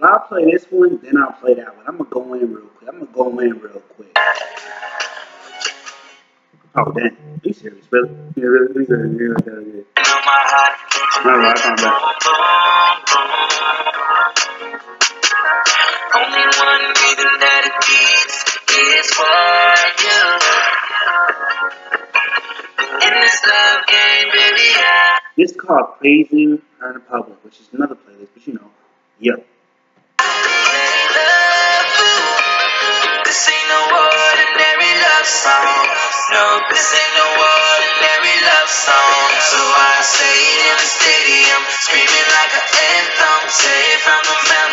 Well, I'll play this one, then I'll play that one. I'm gonna go in real quick. I'm gonna go in real quick. Oh damn, you serious, really? Yeah, really, really, really, really, really, really. No, no, I found out. Only one reason that it beats is for you. In this love game, baby, I This is called Praising Her in Public, which is another playlist, but you know, song. No, this ain't no ordinary love song. So I say it in the stadium, screaming like an anthem. Say it from the mountaintop,